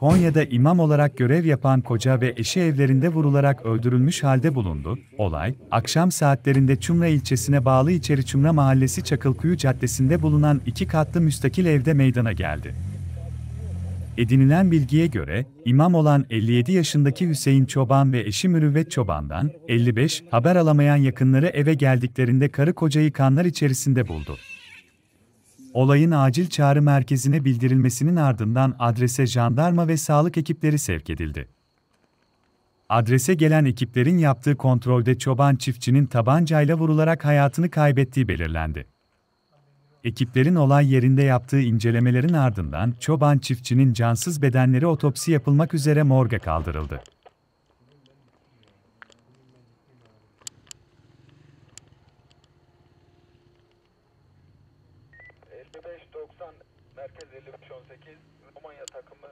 Konya'da imam olarak görev yapan koca ve eşi evlerinde vurularak öldürülmüş halde bulundu. Olay, akşam saatlerinde Çumra ilçesine bağlı İçeri Çumra Mahallesi Çakılkuyu Caddesi'nde bulunan iki katlı müstakil evde meydana geldi. Edinilen bilgiye göre, imam olan 57 yaşındaki Hüseyin Çoban ve eşi Mürüvvet Çoban'dan, 55, haber alamayan yakınları eve geldiklerinde karı kocayı kanlar içerisinde buldu. Olayın acil çağrı merkezine bildirilmesinin ardından adrese jandarma ve sağlık ekipleri sevk edildi. Adrese gelen ekiplerin yaptığı kontrolde çoban çiftçinin tabancayla vurularak hayatını kaybettiği belirlendi. Ekiplerin olay yerinde yaptığı incelemelerin ardından çoban çiftçinin cansız bedenleri otopsi yapılmak üzere morga kaldırıldı. 55-90 Merkez 55-18 Romanya takımı